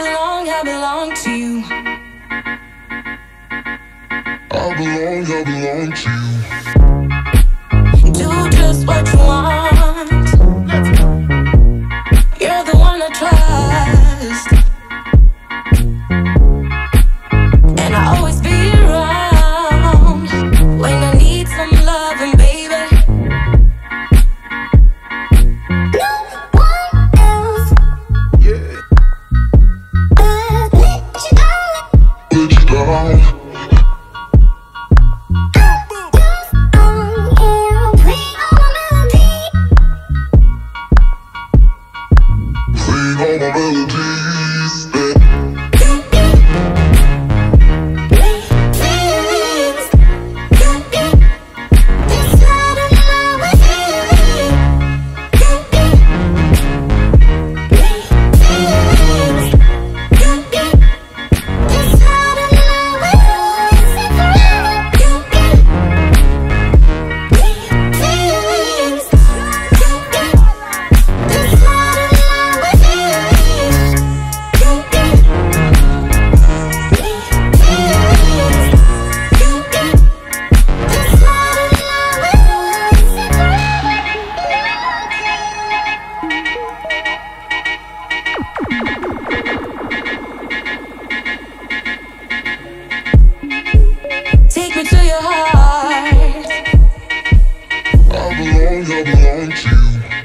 belong, I belong to you. I belong, I belong to you. Don't Take me to your heart. I belong, I belong to you.